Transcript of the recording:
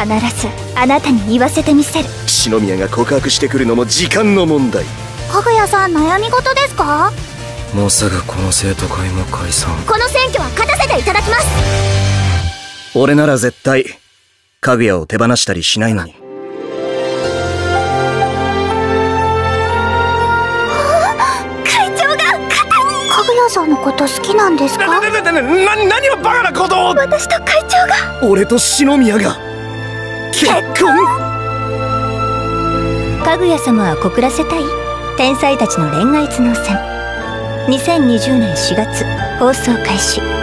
必ずあなたに言わせてみせる。篠宮が告白してくるのも時間の問題。かぐやさん悩み事ですか？もうすぐこの生徒会も解散。この選挙は勝たせていただきます。俺なら絶対かぐやを手放したりしないのに。会長が肩に。かぐやさんのこと好きなんですか？な、な、な、な、な、何をバカなことを私と会長が俺と篠宮が結婚？かぐや様は告らせたい天才たちの恋愛頭脳戦。2020年4月放送開始。